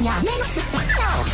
要面子的狗。